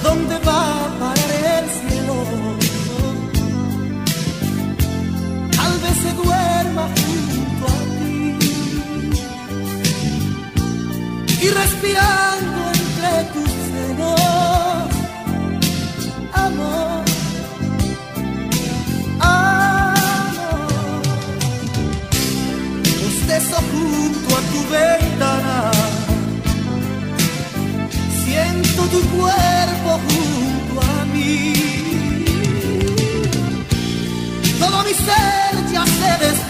¿A dónde va a parar el cielo? Tal vez se duerma junto a ti y respirando entre tus senos, amor. amor. Usted junto a tu vez service